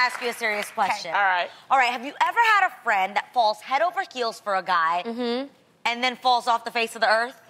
ask you a serious question. All right. All right. Have you ever had a friend that falls head over heels for a guy Mm-hmm. and then falls off the face of the earth?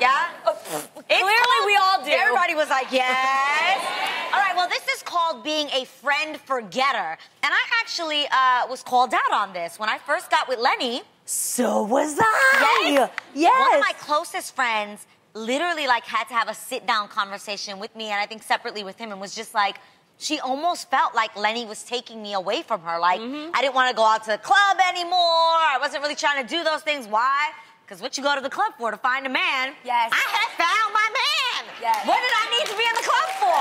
Yeah? It's Clearly we all do. Everybody was like, yes. all right, well, this is called being a friend forgetter. And I actually uh, was called out on this. When I first got with Lenny, So was I. Yes. Yes. One of my closest friends literally like had to have a sit down conversation with me and I think separately with him and was just like she almost felt like Lenny was taking me away from her. Like Mm-hmm. I didn't want to go out to the club anymore. I wasn't really trying to do those things. Why? Because what you go to the club for to find a man. Yes. I had found my man. Yes. What did I need to be in the club for?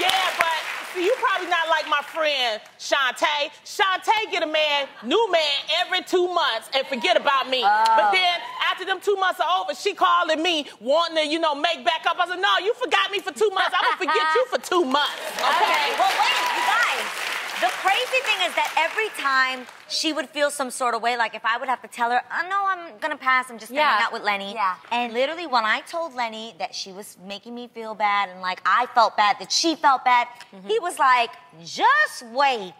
Yeah, but see, you probably not like my friend Shantae. Shantae get a man, new man every two months and forget about me. But oh. then after them two months are over, she calling me wanting to, you know, make back up. I said, no, you forgot me for two months. I'm gonna forget you for two months. Okay. Well, wait. The crazy thing is that every time she would feel some sort of way, like if I would have to tell her, oh, no, I'm gonna pass, I'm just gonna Yeah. hang out with Lenny. Yeah. And literally, when I told Lenny that she was making me feel bad and like I felt bad, that she felt bad, Mm-hmm. he was like, just wait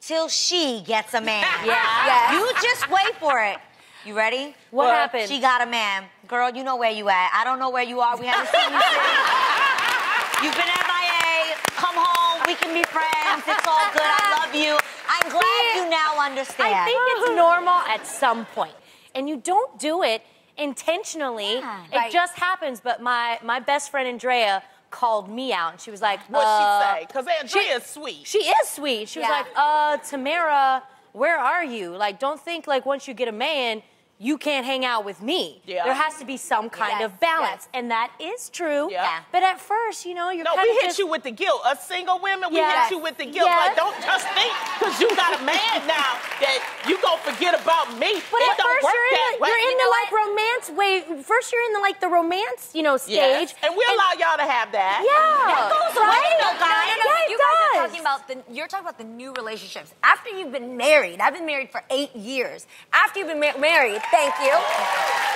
till she gets a man. Yeah. Yes. You just wait for it. You ready? What What? happened? She got a man. Girl, you know where you at. I don't know where you are. We haven't seen you since. You've been MIA. Come home. We can be friends. It's all good. I love you. I'm glad you now understand. I think it's normal at some point, and you don't do it intentionally. Yeah. It Right. just happens. But my my best friend Andrea called me out, and she was like, What'd uh, she say? Because Andrea's sweet. She is sweet. She was Yeah. like, uh, Tamera, where are you? Like, don't think like once you get a man, you can't hang out with me. Yeah. There has to be some kind Yes, of balance. yes. And that is true. Yeah. But at first, you know, you're No, kind we hit just, you with the guilt. Us single women, we Yes. hit you with the guilt. Yes. Like, don't just think because you got a man now that you gonna forget about me. But it at don't first, work you're that in, the, way. you're in You the like what? romance way. First, you're in the like the romance, you know, stage. Yes. And we allow y'all to have that. Yeah. That goes away, though, No, no, no, no. Yeah, it you guys does. are talking about the. You're talking about the new relationships. After you've been married, I've been married for eight years. After you've been ma- married, thank you,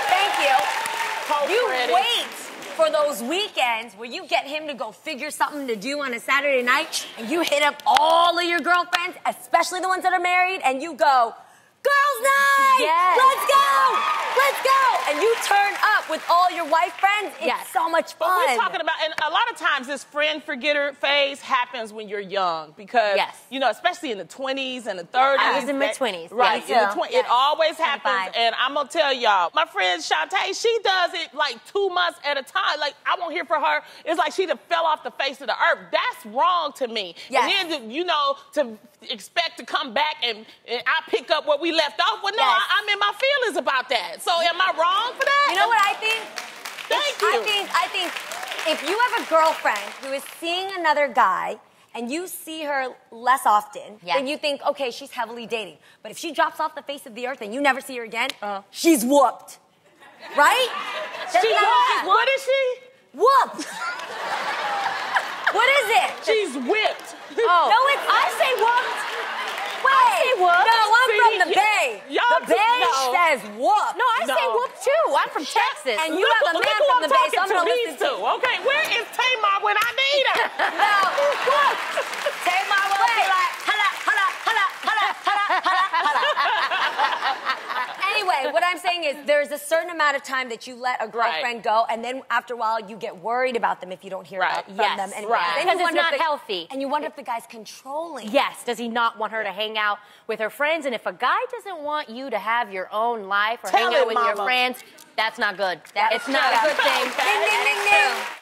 thank you. You Co-credit. wait for those weekends where you get him to go figure something to do on a Saturday night, and you hit up all of your girlfriends, especially the ones that are married, and you go. Girls' night! Yes. Let's go! Let's go! And you turn up with all your wife friends. It's Yes. so much fun. But fun. we're talking about, and a lot of times this friend forgetter phase happens when you're young because, Yes. you know, especially in the 20s and the 30s. I was in my that- 20s, Right. yeah. in the Me 20s. too. It always happens. 25. And I'm going to tell y'all, my friend Shantae, she does it like two months at a time. Like, I won't hear from her. It's like she done fell off the face of the earth. That's wrong to me. Yes. And then, you know, to expect to come back and, and I pick up where we left off. Well, no, Yes. I, I'm in my feelings about that. So am I wrong for that? You know what I think? Thank I you. think I think if you have a girlfriend who is seeing another guy and you see her less often, Yeah. then you think, okay, she's heavily dating. But if she drops off the face of the earth and you never see her again, uh-huh. she's whooped. Right? That's She what? What is she? Whooped. what is it? She's whipped. Oh. No, it's I say whooped. Wait. I say whooped. No, I'm See, from the y- Bay. y'all the Bay no. says whooped. No, I say whoop too. I'm from Texas. And you look, have a look man who from I'm the Bay, so I'm to gonna these listen to. Okay, where is Tamar when I need her? No, whooped. Is there's a certain amount of time that you let a girlfriend go, and then after a while you get worried about them if you don't hear Right. about, from Yes. them anymore. Right. Then Because you it's wonder if not the- healthy. And you wonder if the guy's controlling. Yes. Does he not want her to hang out with her friends? And if a guy doesn't want you to have your own life or Tell hang out it, with your friends, that's not good. That it's not a good thing. Ding, ding, ding, ding.